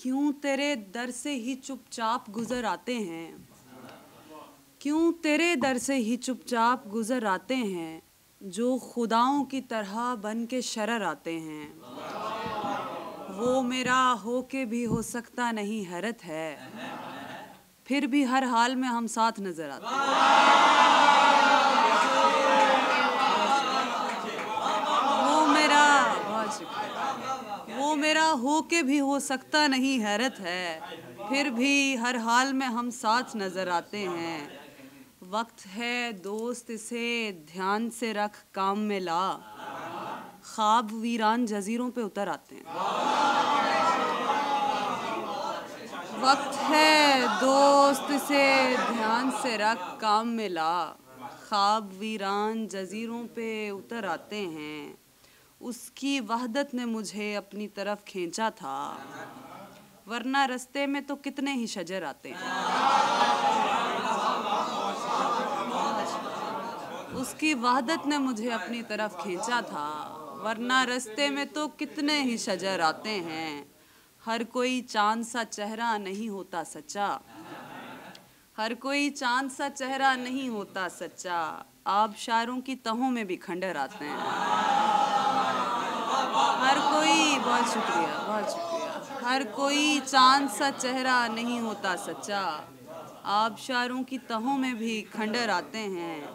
क्यों तेरे दर से ही चुपचाप गुजर आते हैं? क्यों तेरे दर से ही चुपचाप गुजर आते हैं जो खुदाओं की तरह बन के शरर आते हैं? वो मेरा हो के भी हो सकता नहीं, हैरत है। फिर भी हर हाल में हम साथ नज़र आते हैं वो मेरा बहुत शुक्रिया वो मेरा हो के भी हो सकता नहीं, हैरत है। फिर भी हर हाल में हम साथ नज़र आते हैं। वक्त है दोस्त इसे ध्यान से रख, काम में ला। ख्वाब वीरान जजीरों पे उतर आते हैं। वक्त है दोस्त इसे ध्यान से रख, काम में ला। ख्वाब वीरान जजीरों पे उतर आते हैं। उसकी वहदत ने मुझे अपनी तरफ़ खींचा था। वरना रस्ते में तो कितने ही शजर आते। हैं उसकी वहदत ने मुझे अपनी तरफ़ खींचा था। वरना रस्ते में तो कितने ही शजर आते हैं। हर कोई चाँद सा चेहरा नहीं होता सच्चा। हर कोई चाँद सा चेहरा नहीं होता सच्चा। आबशारों की तहों में भी खंडर आते हैं। हर कोई बहुत शुक्रिया बहुत शुक्रिया। हर कोई चाँद सा चेहरा नहीं होता सच्चा। आबशारों की तहों में भी खंडर आते हैं।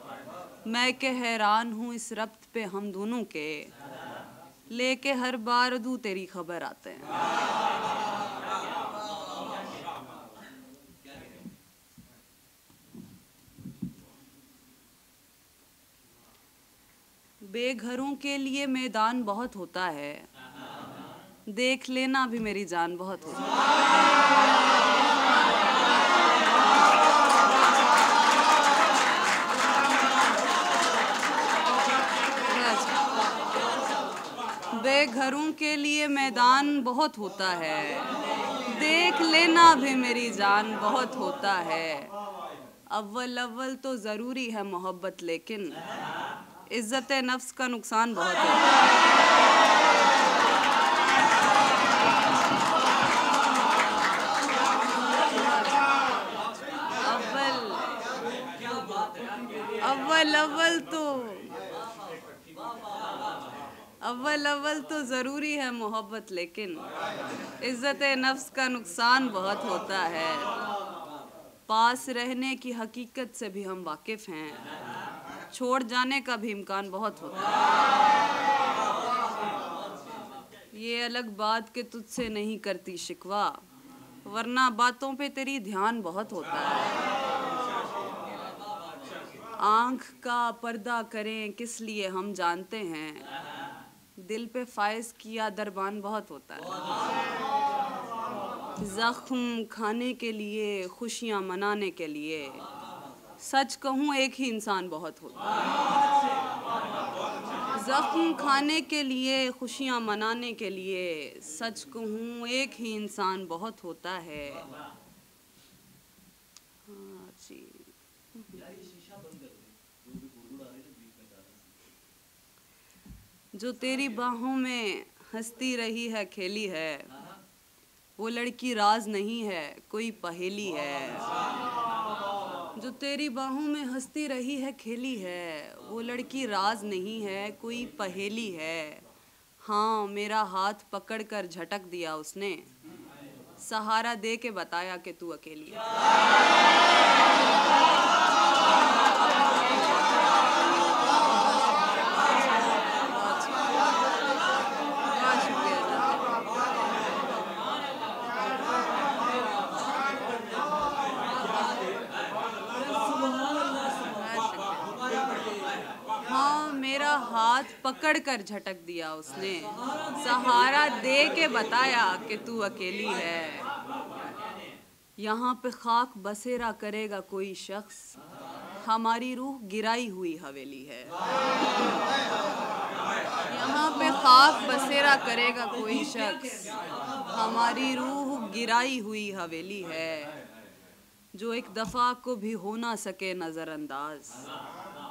मैं के हैरान हूँ इस रब्त पे हम दोनों के। लेके हर बार दू तेरी खबर आते हैं। बेघरों के लिए मैदान बहुत होता है। देख लेना भी मेरी जान, बहुत होती है। घरों के लिए मैदान बहुत होता है। देख लेना भी मेरी जान, बहुत होता है। अव्वल अव्वल तो ज़रूरी है मोहब्बत, लेकिन इज़्ज़त नफ्स का नुकसान बहुत है। अव्वल। अव्वल तो। अव्वल अव्वल तो ज़रूरी है मोहब्बत, लेकिन इज़्ज़त नफ्स का नुकसान बहुत होता है। पास रहने की हकीकत से भी हम वाकिफ़ हैं। छोड़ जाने का भी इम्कान बहुत होता है। ये अलग बात के तुझसे नहीं करती शिकवा, वरना बातों पे तेरी ध्यान बहुत होता है। आँख का पर्दा करें, किस लिए हम जानते हैं? दिल पे फायज किया दरबान बहुत होता है। ज़ख्म खाने के लिए, खुशियाँ मनाने के लिए सच कहूँ, एक ही इंसान बहुत होता है। ज़ख्म खाने के लिए, खुशियाँ मनाने के लिए सच कहूँ, एक ही इंसान बहुत होता है। हाँ जो। तेरी बाहों में हंसती रही है, खेली है, वो लड़की राज नहीं है, कोई पहेली है। जो तेरी बाहों में हंसती रही है, खेली है। वो लड़की राज नहीं है, कोई पहेली है। हाँ मेरा हाथ पकड़ कर झटक दिया उसने। सहारा दे के बताया कि तू अकेली है। हाथ पकड़ कर झटक दिया उसने। सहारा दे के बताया कि तू अकेली है। यहाँ पे खाक बसेरा करेगा कोई शख्स। हमारी रूह गिराई हुई हवेली है। यहाँ पे खाक बसेरा करेगा कोई शख्स। हमारी रूह गिराई हुई हवेली है। जो एक दफ़ा को भी हो ना सके नज़रअंदाज।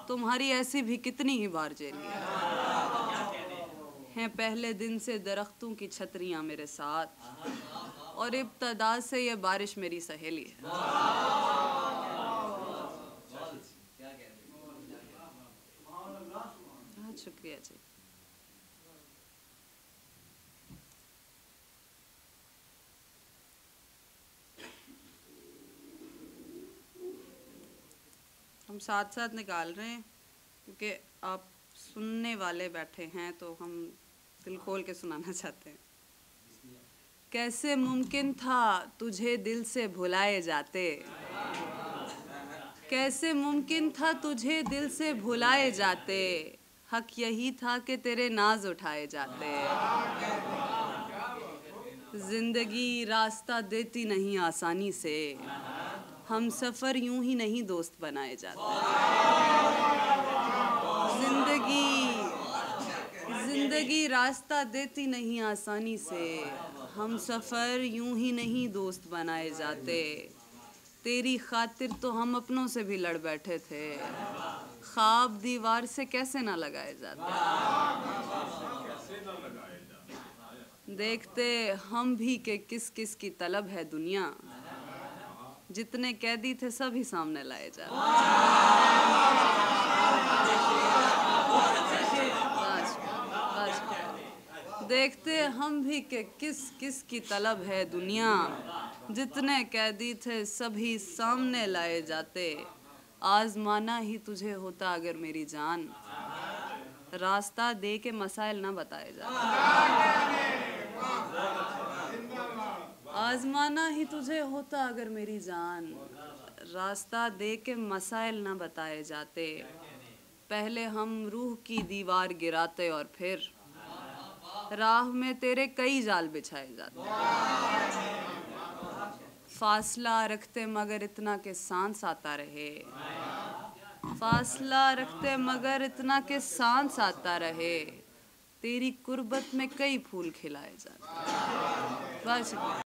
तुम्हारी ऐसी भी कितनी ही बार जेली हैं। पहले दिन से दरख्तों की छतरियाँ मेरे साथ, और इब्तदा से ये बारिश मेरी सहेली है। शुक्रिया जी। हम साथ साथ निकाल रहे हैं, क्योंकि आप सुनने वाले बैठे हैं तो हम दिल खोल के सुनाना चाहते हैं। कैसे मुमकिन था तुझे दिल से भुलाए जाते? कैसे मुमकिन था तुझे दिल से भुलाए जाते? हक यही था कि तेरे नाज उठाए जाते। ज़िंदगी रास्ता देती नहीं आसानी से। हम सफ़र यूँ ही नहीं दोस्त बनाए जाते। ज़िंदगी ज़िंदगी रास्ता देती नहीं आसानी से। हम सफ़र यूँ ही नहीं दोस्त बनाए जाते। तेरी खातिर तो हम अपनों से भी लड़ बैठे थे। ख्वाब दीवार से कैसे ना लगाए जाते। देखते हम भी के किस किस की तलब है दुनिया। जितने कैदी थे सभी सामने लाए जाते देखते हम भी के किस किस की तलब है दुनिया। जितने कैदी थे सभी सामने लाए जाते। आजमाना ही तुझे होता अगर मेरी जान। रास्ता दे के मसाइल ना बताए जाते। आजमाना ही तुझे होता अगर मेरी जान। रास्ता दे के मसाइल ना बताए जाते। पहले हम रूह की दीवार गिराते और फिर राह में तेरे कई जाल बिछाए जाते। फासला रखते मगर इतना के सांस आता रहे। फासला रखते मगर इतना के सांस आता रहे। तेरी कुर्बत में कई फूल खिलाए जाते। बस